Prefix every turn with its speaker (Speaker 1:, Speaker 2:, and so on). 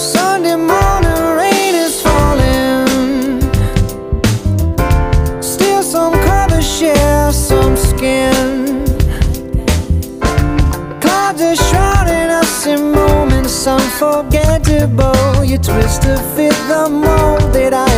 Speaker 1: Sunday morning rain is falling. Still some colors share some skin. Clouds are shrouding us in moments unforgettable. You twist to fit the mold that I.